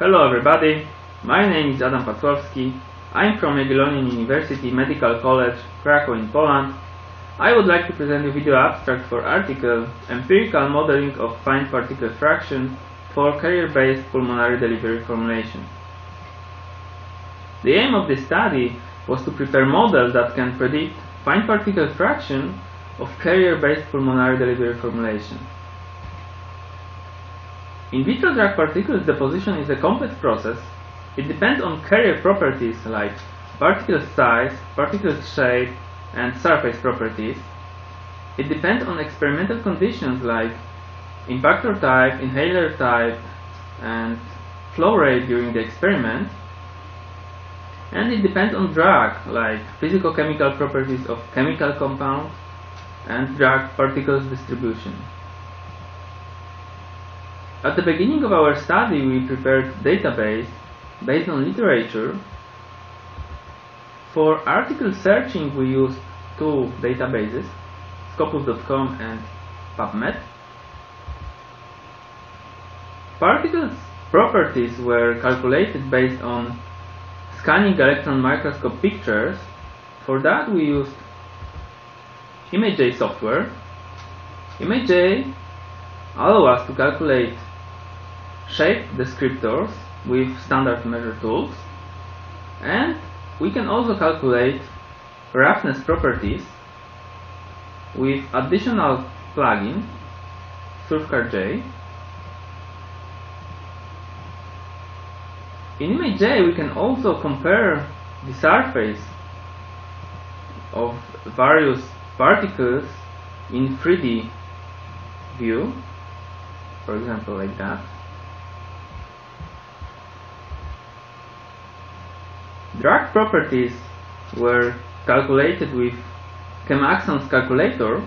Hello everybody, my name is Adam Pacławski. I'm from Jagiellonian University Medical College, Krakow in Poland. I would like to present a video abstract for article Empirical Modeling of Fine Particle Fraction for Carrier-Based Pulmonary Delivery Formulation. The aim of this study was to prepare models that can predict fine particle fraction of carrier-based pulmonary delivery formulation. In vitro drug particles deposition is a complex process. It depends on carrier properties like particle size, particle shape, and surface properties. It depends on experimental conditions like impactor type, inhaler type, and flow rate during the experiment. And it depends on drug like physicochemical properties of chemical compound and drug particles distribution. At the beginning of our study we prepared database based on literature. For article searching we used two databases, Scopus.com and PubMed. Particles properties were calculated based on scanning electron microscope pictures. For that we used ImageJ software. ImageJ allow us to calculate shape descriptors with standard measure tools and we can also calculate roughness properties with additional plugin SurfCharJ. In ImageJ we can also compare the surface of various particles in 3D view for example like that drug properties were calculated with Chemaxon's calculator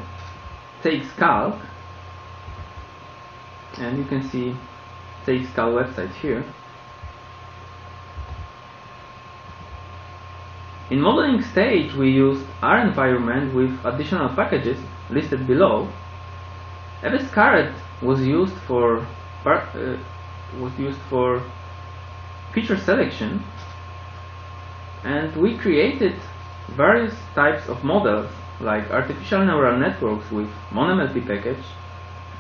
TakeScalc and you can see TakeScalc website here In modeling stage we used R environment with additional packages listed below. fscaret was used for uh, was used for feature selection and we created various types of models like artificial neural networks with MonMLP package,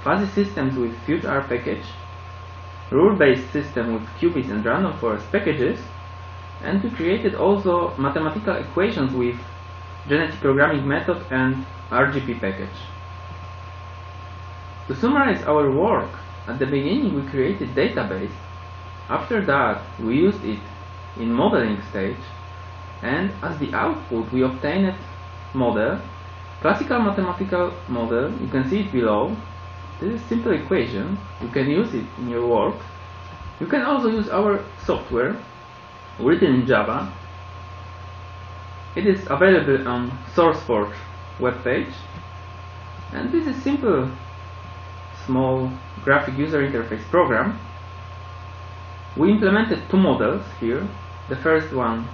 fuzzy systems with FugeR package, rule-based system with Cubist and random forest packages, and we created also mathematical equations with genetic programming method and RGP package. To summarize our work, at the beginning we created database, after that we used it in modeling stage, and as the output we obtained model, classical mathematical model, you can see it below, this is simple equation, you can use it in your work. You can also use our software written in Java. It is available on SourceForge webpage and this is simple small graphic user interface program. We implemented two models here. The first one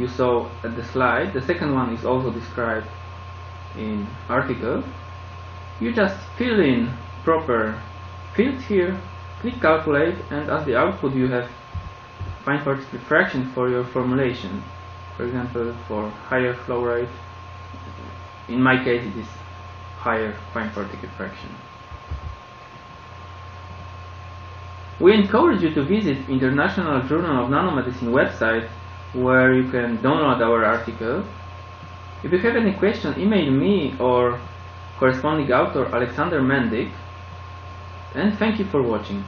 you saw at the slide. The second one is also described in article. You just fill in proper fields here, click calculate and as the output you have fine particle fraction for your formulation. For example, for higher flow rate, in my case it is higher fine particle fraction. We encourage you to visit International Journal of Nanomedicine website where you can download our article. If you have any question, email me or corresponding author Aleksander Mendyk. And thank you for watching.